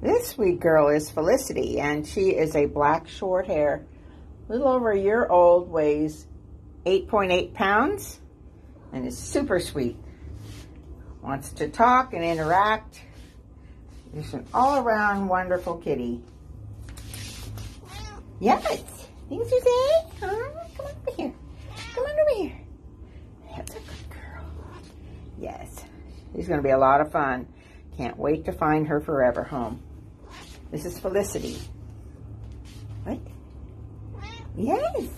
This sweet girl is Felicity, and she is a black short hair, a little over a year old, weighs 8.8 pounds, and is super sweet. Wants to talk and interact. She's an all-around wonderful kitty. Yes. Things you say? Come over here. Come on over here. That's a good girl. Yes. She's going to be a lot of fun. Can't wait to find her forever home. This is Felicity. What? Yes.